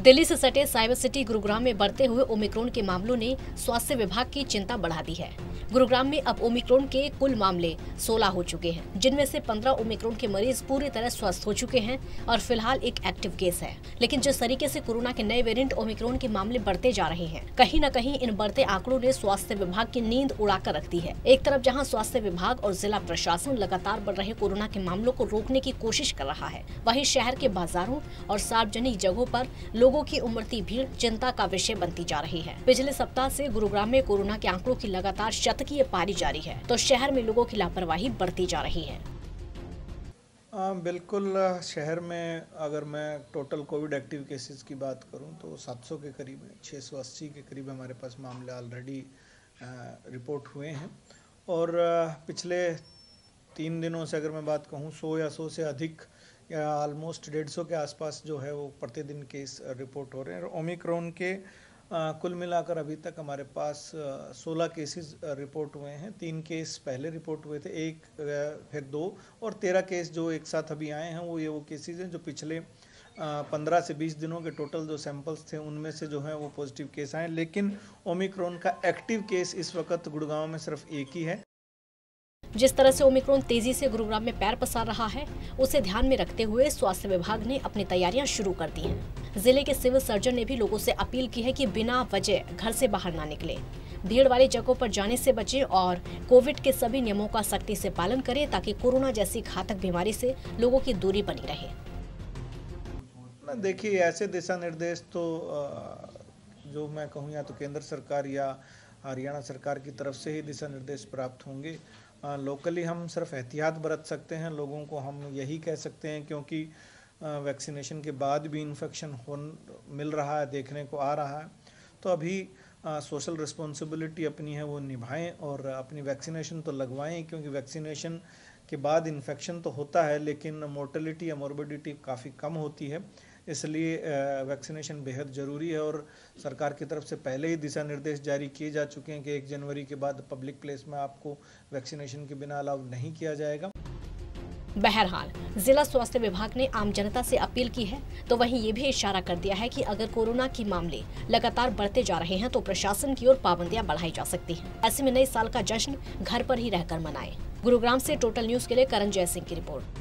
दिल्ली से सटे cyber city Gurugram में बढ़ते हुए ओमिक्रोन के मामलों ने स्वास्थ्य विभाग की चिंता बढ़ा दी है। गुरुग्राम में अब ओमिक्रोन के कुल मामले 16 हो चुके हैं, जिनमें से 15 ओमिक्रोन के मरीज़ पूरी तरह स्वस्थ हो चुके हैं और फ़िलहाल एक एक्टिव केस है। लेकिन जिस तरीके से कोरोना के नए वेरिएंट ओमिक्रोन के मामले बढ़ते जा रहे हैं, कहीं न कहीं इन बढ़ते आंकड़ों ने स्वास्थ्य विभाग की नींद उड़ाकर रख दी है। एक तरफ़ जहाँ स्वास्थ्य विभाग और जिला प्रशासन लगातार बढ़ रहे कोरोना के मामलों को रोकने की कोशिश कर रहा है, वही शहर के बाजारों और सार्वजनिक जगहों पर लोगों की उमड़ती भीड़ चिंता का विषय बनती जा रही है। पिछले सप्ताह से गुरुग्राम में कोरोना के आंकड़ों की लगातार शतकीय पारी जारी है तो शहर में लोगों की लापरवाही बढ़ती जा रही है। आ, बिल्कुल शहर में अगर मैं टोटल कोविड एक्टिव केसेस की बात करूँ तो 700 के करीब है छः के करीब हमारे पास मामले ऑलरेडी रिपोर्ट हुए हैं। और पिछले तीन दिनों से अगर मैं बात कहूँ सौ या सौ से अधिक या ऑलमोस्ट डेढ़ सौ के आसपास जो है वो प्रतिदिन केस रिपोर्ट हो रहे हैं। और ओमिक्रॉन के आ, कुल मिलाकर अभी तक हमारे पास सोलह केसेस रिपोर्ट हुए हैं। तीन केस पहले रिपोर्ट हुए थे एक फिर दो और तेरह केस जो एक साथ अभी आए हैं वो ये वो केसेस हैं जो पिछले पंद्रह से बीस दिनों के टोटल जो सैंपल्स थे उनमें से जो है वो पॉजिटिव केस आए लेकिन ओमिक्रॉन का एक्टिव केस इस वक्त गुड़गांव में सिर्फ़ एक ही है। जिस तरह से ओमिक्रॉन तेज़ी से गुरुग्राम में पैर पसार रहा है उसे ध्यान में रखते हुए स्वास्थ्य विभाग ने अपनी तैयारियाँ शुरू कर दी हैं। ज़िले के सिविल सर्जन ने भी लोगों से अपील की है कि बिना वजह घर से बाहर ना निकले। भीड़ वाली जगहों पर जाने से बचें और कोविड के सभी नियमों का सख्ती से पालन करें ताकि कोरोना जैसी घातक बीमारी से लोगों की दूरी बनी रहे। देखिए, ऐसे दिशा निर्देश तो जो मैं कहूँ या तो केंद्र सरकार या हरियाणा सरकार की तरफ़ से ही दिशा निर्देश प्राप्त होंगे। लोकली हम सिर्फ़ एहतियात बरत सकते हैं, लोगों को हम यही कह सकते हैं क्योंकि वैक्सीनेशन के बाद भी इन्फेक्शन हो मिल रहा है, देखने को आ रहा है तो अभी सोशल रिस्पॉन्सिबिलिटी अपनी है वो निभाएँ और अपनी वैक्सीनेशन तो लगवाएँ, क्योंकि वैक्सीनेशन के बाद इन्फेक्शन तो होता है, लेकिन मोर्टलिटी या मोर्बिडिटी काफ़ी कम होती है, इसलिए वैक्सीनेशन बेहद ज़रूरी है और सरकार की तरफ़ से पहले ही दिशा निर्देश जारी किए जा चुके हैं कि एक जनवरी के बाद पब्लिक प्लेस में आपको वैक्सीनेशन के बिना अलाउ नहीं किया जाएगा। बहरहाल, जिला स्वास्थ्य विभाग ने आम जनता से अपील की है तो वहीं ये भी इशारा कर दिया है कि अगर कोरोना के मामले लगातार बढ़ते जा रहे हैं तो प्रशासन की ओर पाबंदियाँ बढ़ाई जा सकती हैं। ऐसे में नए साल का जश्न घर पर ही रहकर मनाएँ। गुरुग्राम से टोटल न्यूज़ के लिए करण जय सिंह की रिपोर्ट